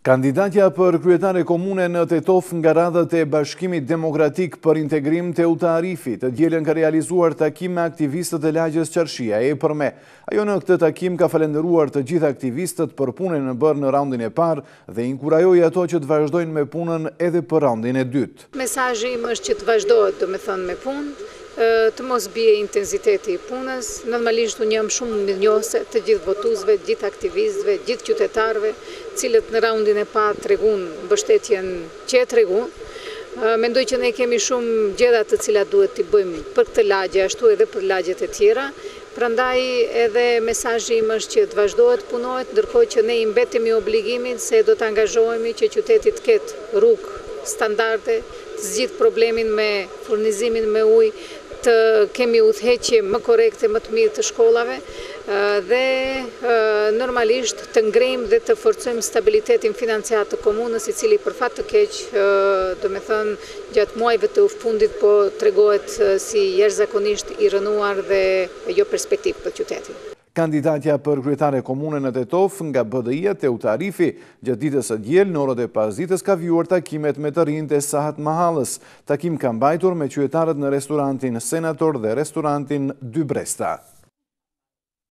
Kandidatja për kryetare komune në Tetovë nga radhët e Bashkimit Demokratik për Integrim Teuta Arifi, të dielën ka realizuar takim me aktivistët e lagjes Çarshia e Epërme. Ajo në këtë takim ka falënderuar të gjithë aktivistët për punën e bërë në raundin e parë dhe inkurajoi ato që të vazhdojnë me punën edhe për raundin e dytë. Mesazhi im është që të vazhdohet domethënë me punë, të mos bie intensiteti i punës. Normalisht unë jam shumë mirënjohëse të gjithë votuesve, të gjithë aktivistëve, të gjithë qytetarëve, të cilët në raundin e parë treguan mbështetjen që e treguan. Mendoj që ne kemi shumë gjëra të cilat duhet t'i bëjmë për këtë lagje ashtu edhe për lagjet e tjera, Prandaj edhe mesazhi im është që të vazhdohet të punohet, ndërkohë që ne i mbetemi obligimit se do të angazhohemi që qyteti të ketë rrugë standarde, të zgjidhë problemin me furnizimin me ujë, të kemi udhëheqje më korrekte, më të mirë të shkollave dhe normalisht të ngrejmë dhe të forcojmë stabilitetin financiar të komunës i cili për fat të keq domethënë Gjatë muajve të fundit po tregohet si jashtëzakonisht i rrënuar dhe joperspektiv për qytetin. Kandidatja për kryetare komune në Tetovë nga BDI-ja, Teuta Arifi, gjatë ditës së diel në orët e pasdites ka vijuar takimet me të rinjtë e Sahat Mahallës. Takim ka mbajtur me qytetarët në restorantin Senator dhe restorantin Dy Bresta.